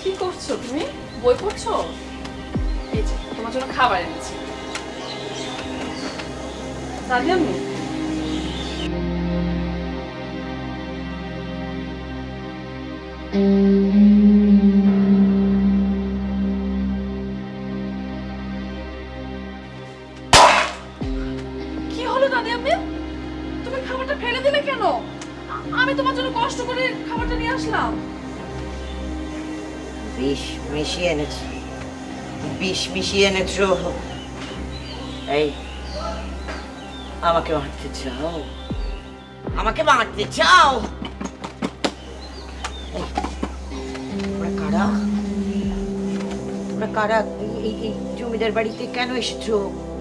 কি করছ তুমি? বই পড়ছো? এই যে তোমার জন্য খাবার এনেছি। দাদি আমি কি খাবারটা বিষ মিশিয়ে এনেছো। বিষ মিশিয়ে এনেছো? এই আমাকে মারতে চাও? আমাকে মারতে চাও? তোমরা কারা? তোমরা কারা? এই জমিদার বাড়িতে কেন এসেছ?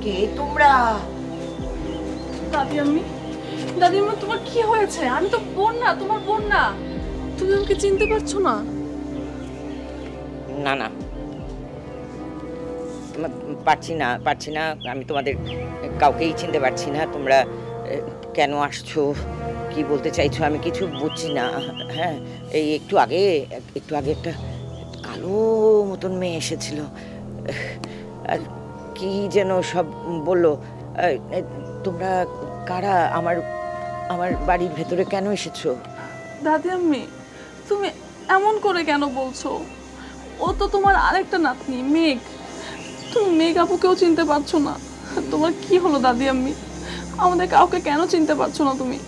কে তোমরা? দাদি আমি দাদি তোমার কি হয়েছে? আমি তো বোন না তোমার বোন না। তুমি আমাকে চিনতে পারছ না? না না। পারছি না পারছি না। আমি তোমাদের কাউকেই চিনতে পারছি না। তোমরা কেন আসছো? কি বলতে চাইছো? আমি কিছু বুঝছি না। হ্যাঁ এই একটু আগে একটু আগে একটা কালো মতন মেয়ে এসেছিল। আর কি যেন সব বলল তোমরা কারা? আমার আমার বাড়ির ভেতরে কেন এসেছ? দাদি আম্মি তুমি এমন করে কেন বলছো? ও তো তোমার আরেকটা নাতনি মেঘ। তুমি মেঘ আপুকেও চিনতে পারছ না। তোমার কি হলো দাদি আম্মি? আমাদের কাউকে কেন চিনতে পারছ না তুমি?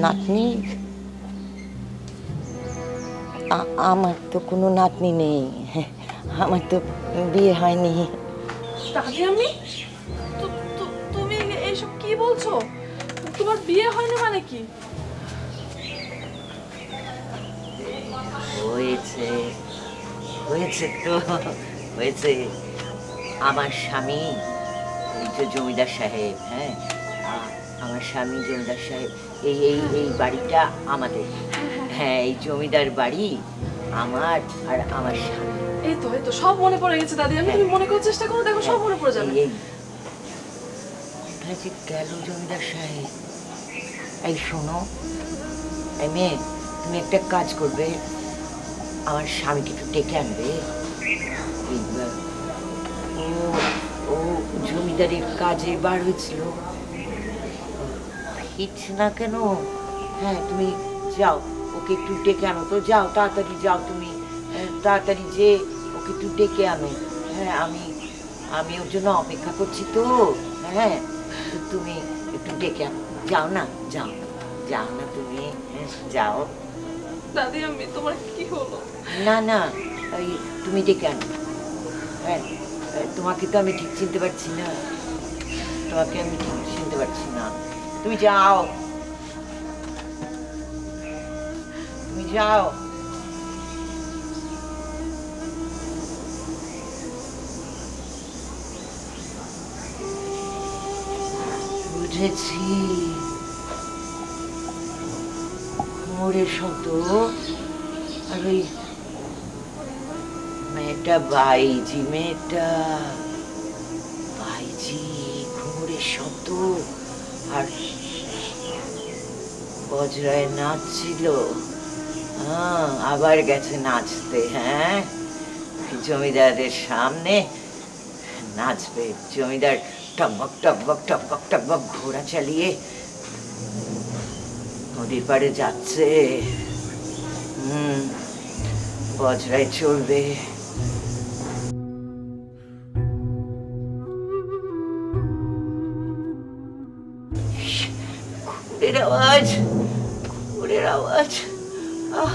নাতনি? আমার তো কোনো নাতনি নেই। আমার তো বিয়ে হয়নি। দাদি আম্মি? তু- তুমি এইসব কি বলছো? তোমার বিয়ে হয়নি মানে কি? হয়েছে হয়েছে তো হয়েছে। আমার স্বামী ওই যে জমিদার সাহেব হ্যাঁ? আমার স্বামী জমিদার সাহেব এই এই এই বাড়িটা আমাদের। হ্যাঁ এই জমিদার বাড়ি আমার আর আমার স্বামী। এই তো এই তো সব মনে পড়ে গেছে দাদি। আমি তুমি মনে করার চেষ্টা করো দেখো সব মনে পড়ে যাবে। এই- যে গেল জমিদার সাহেব? এই শোনো এই মেয়ে তুমি একটা কাজ করবে আমার স্বামীকে একটু ডেকে আনবে। ও জমিদারির কাজে বার হয়েছিল। না কেন? হ্যাঁ তুমি যাও ওকে একটু ডেকে আনো। তো যাও তাড়াতাড়ি যাও তুমি। আহ, তাড়াতাড়ি যে ওকে একটু ডেকে আনো। হ্যাঁ আমি আমি ওর জন্য অপেক্ষা করছি তো। হ্যাঁ তুমি একটু ডেকে আনো। যাও না যাও যাও না তুমি যাও। দাদি আমি তোমার কি হলো? না না তুমি ডেকে আনো। হ্যাঁ তোমাকে তো আমি ঠিক চিনতে পারছি না। তোমাকে আমি ঠিক চিনতে পারছি না। তুমি যাও। তুমি যাও। বুঝেছি। মোড়ের শব্দ আর ওই মেয়েটা বাইজি মেয়েটা বাইজি, ঘুমুরের শব্দ আর বজরায় নাচছিল। হ্যাঁ আবার গেছে নাচতে হ্যাঁ? জমিদারদের সামনে নাচবে, জমিদার টকবক টকবক টকবক টকবক ঘোড়া চালিয়ে নদীর পাড়ে যাচ্ছে। হুম বজরায় চলবে ঘুরের আওয়াজ ঘুরের আওয়াজ আহ,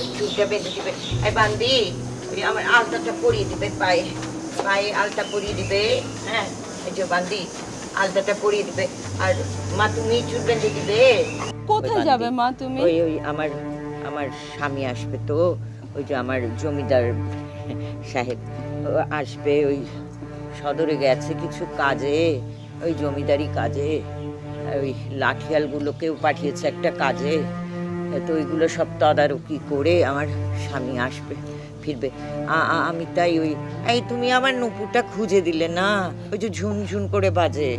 বেঁধে দিবে। এই বান্দি ওই আমার আলতাটা পরিয়ে দিবে পায়ে। পায়ে আলতা পরিয়ে দিবে হ্যাঁ? এই যে বান্দি আলতাটা পরিয়ে দিবে। আর মা তুমি চুল বেঁধে দিবে। কোথায় যাবে মা তুমি? ওই ওই আমার আমার স্বামী আসবে তো ওই যে আমার জমিদার সাহেব আসবে ওই সদরে গেছে কিছু কাজে ওই জমিদারি কাজে ওই লাঠিয়ালগুলোকেও পাঠিয়েছে একটা কাজে। তো ওইগুলো সব তদারকি করে আমার স্বামী আসবে ফিরবে। আমি তাই ওই এই তুমি আমার নুপুরটা খুঁজে দিলে না? ওই যে ঝুনঝুন করে বাজে।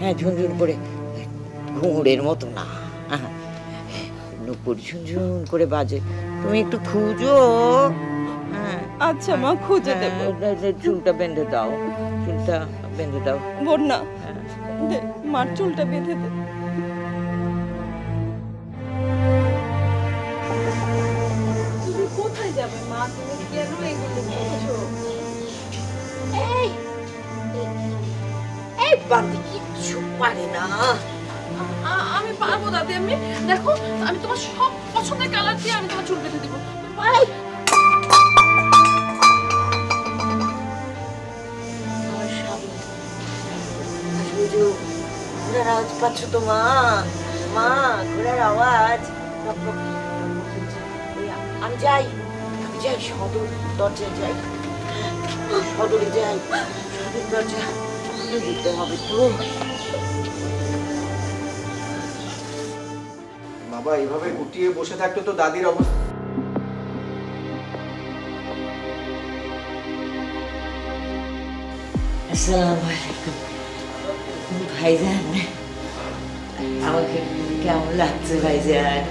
হ্যাঁ ঝুনঝুন করে ঘুঙুরের মতো না। হ্যাঁ নুপুর ঝুনঝুন করে বাজে। তুমি একটু খুঁজো। হ্যাঁ। আচ্ছা মা খুঁজে হ্যাঁ, দেবো। চুলটা বেঁধে দাও চুলটা বেঁধে দাও। বন্যা হ্যাঁ। দে মার চুলটা বেঁধে দে। এই এই কিচ্ছু পারে না আমি পারব দাদি আমি দেখো আমি তোমার সব পছন্দের কালার দিয়ে আমি তোমার চুল বেঁধে দিব এই! আমার স্বামী। আসলে যে ঘোড়ার আওয়াজ পাচ্ছ তো মা মা ঘোড়ার আওয়াজ আমি যাই যাই সদর দরজায় যাই। সদরে যাই সদর দরজা খুলে দিতে হবে তো। বাবা এভাবে গুটিয়ে বসে থাকতো তো দাদির অবস্থা। আসসালামু আলাইকুম। ভাইজান আমাকে কেমন লাগছে ভাইজান?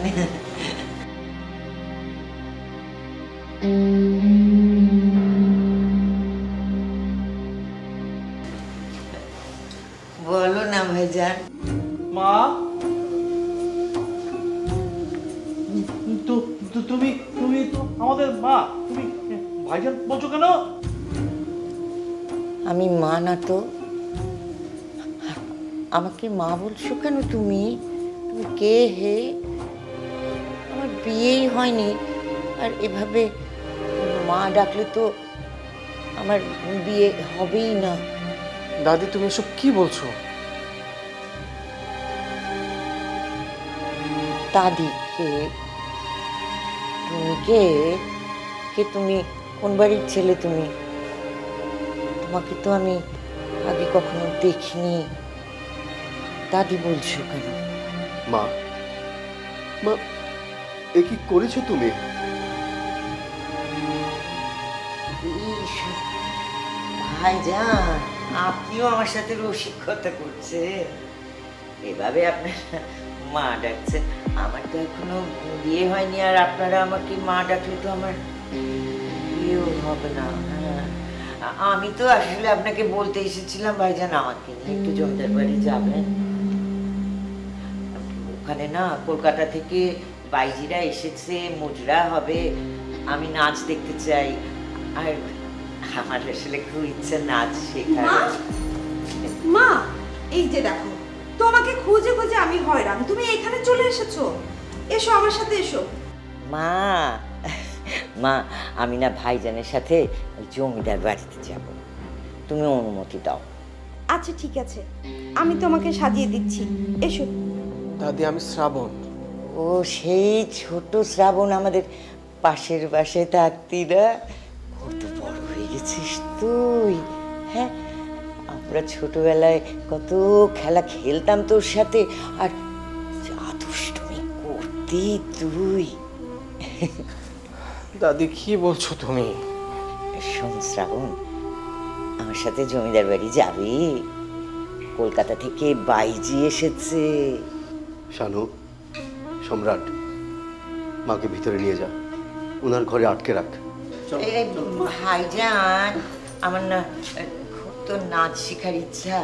বলো না ভাইজান। মা? তুমি তুমি তো আমাদের মা। তুমি ভাইজান বলছো কেন? আমি মা না তো। আমাকে মা বলছো কেন তুমি? তুমি কে হে? আমার বিয়েই হয়নি। আর এভাবে মা ডাকলে তো আমার বিয়ে হবেই না। দাদি তুমি এসব কি বলছো? দাদি কে তুমি কে কে তুমি কোন বাড়ির ছেলে তুমি? তোমাকে তো আমি আগে কখনো দেখিনি। দাদি বলছো কেন? মা মা এ কি করেছ তুমি? ভাইজান আপনিও আমার সাথে রসিকতা করছে এভাবে আপনার মা ডাকছে। আমার তো এখনও বিয়ে হয়নি আর আপনারা আমাকে মা ডাকলে তো আমার বিয়েও হবে না। হ্যাঁ। আমি তো আসলে আপনাকে বলতে এসেছিলাম ভাইজান আমাকে নিয়ে একটু জমিদার বাড়ি যাবেন। ওখানে না কলকাতা থেকে বাইজিরা এসেছে, মুজরা হবে। আমি নাচ দেখতে চাই। আর আমার আসলে খুব ইচ্ছা নাচ শেখার। মা! এই যে দেখো তোমাকে খুঁজে খুঁজে আমি হয়রান। তুমি এখানে চলে এসেছ। এসো আমার সাথে এসো। মা! মা আমি না ভাইজানের সাথে জমিদার বাড়িতে যাব। তুমি অনুমতি দাও। আচ্ছা ঠিক আছে। আমি তোমাকে সাজিয়ে দিচ্ছি। এসো। দাদি আমি শ্রাবণ। ও সেই ছোট শ্রাবণ আমাদের পাশের পাশে থাকতি না? তুই হ্যাঁ আমরা ছোটবেলায় কত খেলা খেলতাম তোর সাথে আর যা দুষ্টুমি করতি তুই। দাদি কি বলছো তুমি? শোন শ্রাবণ আমার সাথে জমিদার বাড়ি যাবি? কলকাতা থেকে বাইজি এসেছে। শানু সম্রাট মাকে ভিতরে নিয়ে যা। ওনার ঘরে আটকে রাখ। এই ভাইজান আমার না খুব তো নাচ শেখার ইচ্ছা।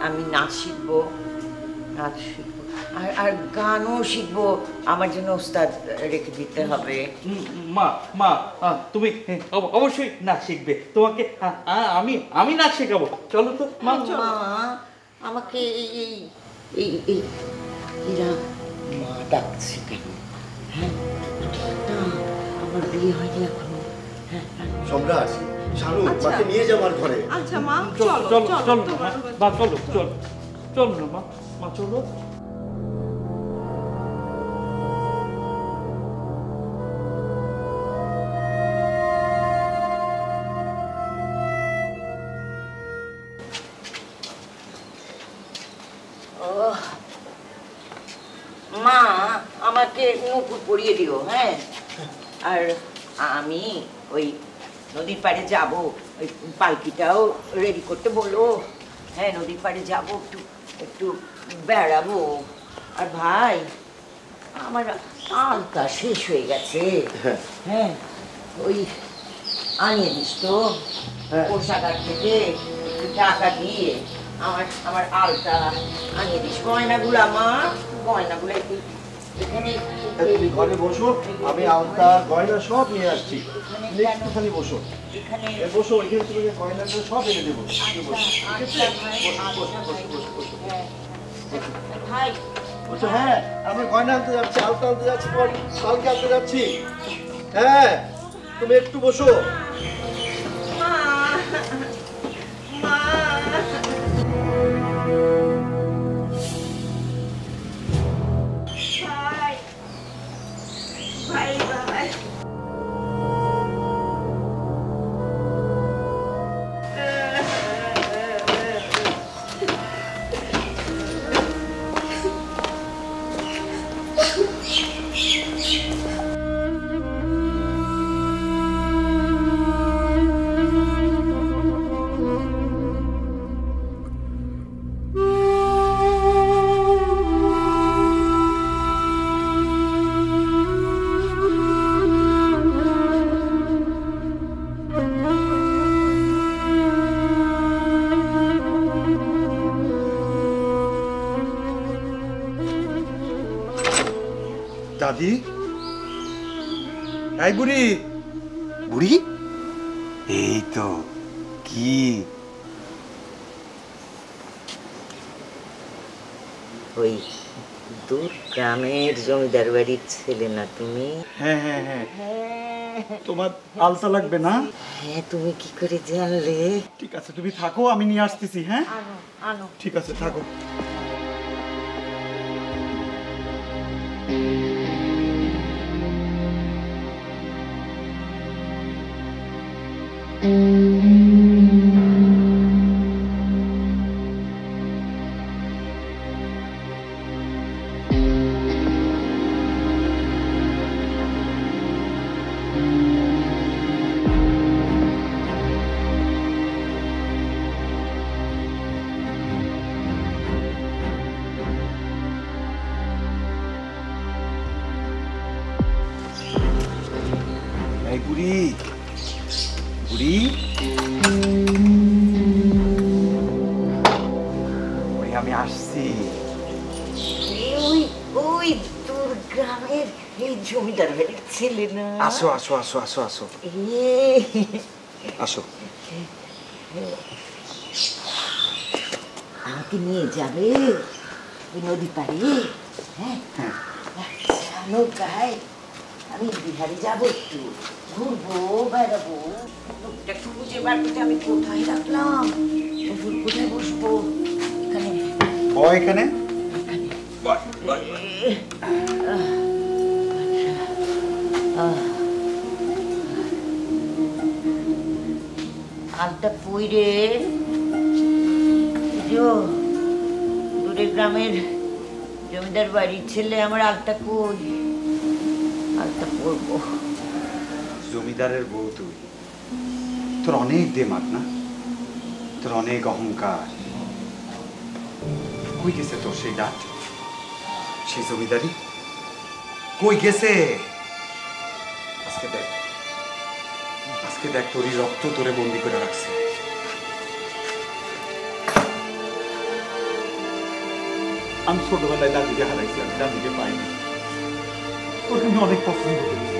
আমি নাচ শিখব নাচ শিখব। আর আর গানও শিখব আমার জন্য ওস্তাদ রেখে দিতে হবে। মা মা তুমি অব- অবশ্যই নাচ শিখবে। তোমাকে আমি আমি নাচ শেখাবো। চলো তো মা আমাকে এই এই এই এরা মা ডাকছে কেন? হ্যাঁ আমার বিয়ে হয়নি এখনও। সম্রাট শানু মাকে নিয়ে যাও আমার ঘরে। আচ্ছা মা চলো চলো চলো মা চলো চলো চলো না মা মা চলো। মা আমাকে নূপুর পরিয়ে দিও হ্যাঁ? আর আমি ওই নদীর পাড়ে যাব ওই পালকিটাও রেডি করতে বলো। হ্যাঁ নদীর পাড়ে যাব একটু একটু বেড়াবো। আর ভাই আমার আলতা শেষ হয়ে গেছে। হ্যাঁ। হ্যাঁ ওই আনিয়ে দিস তো। হ্যাঁ। পোশাকার থেকে একটু টাকা দিয়ে আমার আমার আলতা আনিয়ে দিস। গয়নাগুলো আমার গয়নাগুলো একটু তুমি ঘরে বসো আমি আলতা গয়না সব নিয়ে আসছি। একটুখানি বসো। বসো এখানে তোমাকে গয়নাটা সব এনে দেবো। বসো। আচ্ছা আচ্ছা ভাই হ্যাঁ। হ্যাঁ আমি গয়না আনতে যাচ্ছি আলতা আনতে যাচ্ছি কালকে আনতে যাচ্ছি। হ্যাঁ তুমি একটু বসো। ভাই দাদি এই বুড়ি। বুড়ি? এই তো কি? ওই দূর গ্রামের জমিদার বাড়ির ছেলে না তুমি? হ্যাঁ হ্যাঁ হ্যাঁ। তোমার আলতা লাগবে না? হ্যাঁ তুমি কি করে জানলে? ঠিক আছে তুমি থাকো আমি নিয়ে আসতেছি হ্যাঁ? আনো আনো। ঠিক আছে থাকো। ছেলে না আসো আসো আসো আসো আসো আসো আমাকে নিয়ে যাবে ওই নদী পাড়ে হ্যাঁ নৌকায় আমি বিহারে যাব একটু ঘুরবো বেড়াবো একটু খুঁজে বার করতে আমি কোথায় রাখলাম শ্বশুর কোথায় বসবো এখানে বয় এখানে আলটা পইরে দূরে গ্রামের জমিদার বাড়ির ছেলে আমার আলটা কই আলটা পরবো জমিদারের বউ তুই। তোর অনেক দেমাগ না? তোর অনেক অহংকার। কই গেছে তোর সেই ডাক সেই জমিদারি? কই গেছে? আজকে দেখ। আজকে দেখ তোরই রক্ত তোরে বন্দি করে রাখছে। আমি ছোটবেলায় দাদিকে হারাইছি, আমি দাদিকে পাইনি। ওকে আমি অনেক পছন্দ করি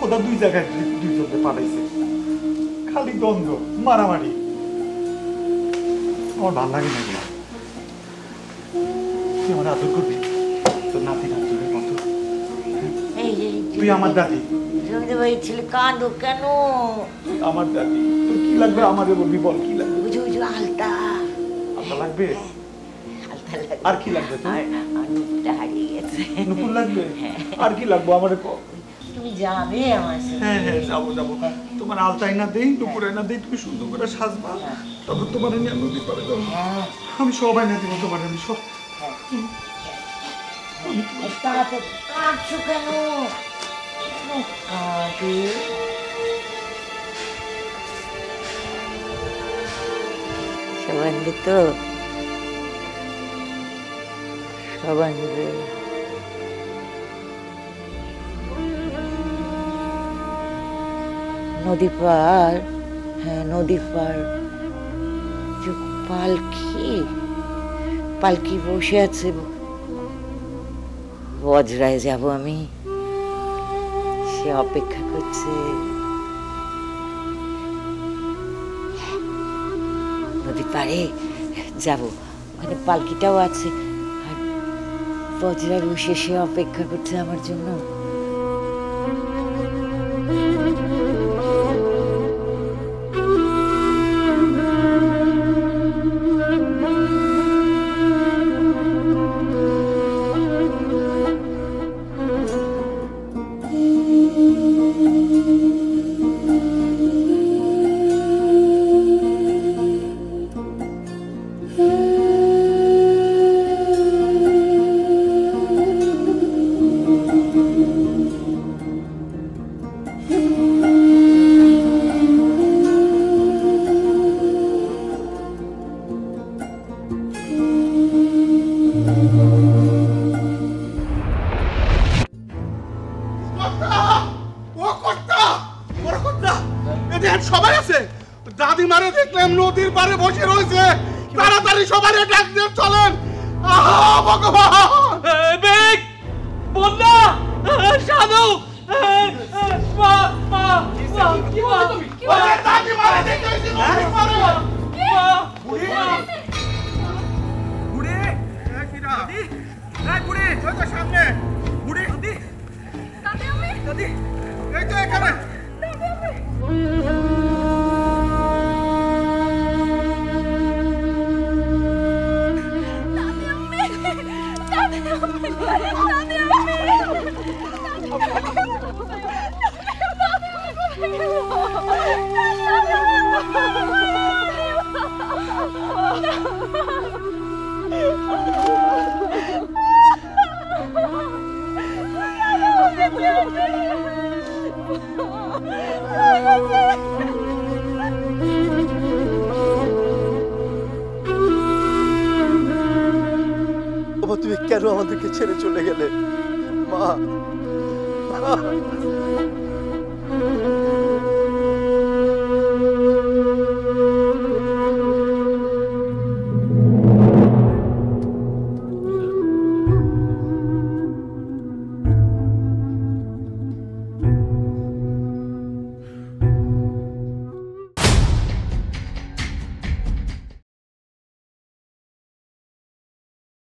খোদা দুই জায়গায় দুই- দুইজনকে পাঠাইছে খালি দ্বন্দ্ব, মারামারি। আমার ভালো লাগে না আমার আদর করবি। তোর নাতি যে তুই আমার দাদি। জমিদার বাড়ির ছেলে কাঁদো কেন? তুই আমার দাদি। তোর কি লাগবে আমারে বলবি বল কি লাগবে? বুঝো বুঝো আলতা। আলতা লাগবে? আলতা লাগবে। আর কি লাগবে নুপুরটা হারিয়ে গেছে। নুপুর লাগবে? আর কি লাগবে আমারে ক? তুমি যাবে আমার সাথে। হ্যাঁ হ্যাঁ যাব যাব। তোমার আলতাই না দেই নুপুর না দেই তুমি সুন্দর করে সাজবা। তারপর তোমার নিয়ে আমি যাব। হ্যাঁ। আমি সবাই না দিব তোমার আমি সব তাড়াতাড়ি কেন? সবান্ধে নদী পার হ্যাঁ নদী পার পালকি পালকি বসে আছে বজরায় যাব আমি সে অপেক্ষা করছে। নদী পারে যাব। ওখানে পালকিটাও আছে। আর বজরা রুশে সে অপেক্ষা করছে আমার জন্য। বাবা তুমি কেন আমাদেরকে ছেড়ে চলে গেলে মা মা।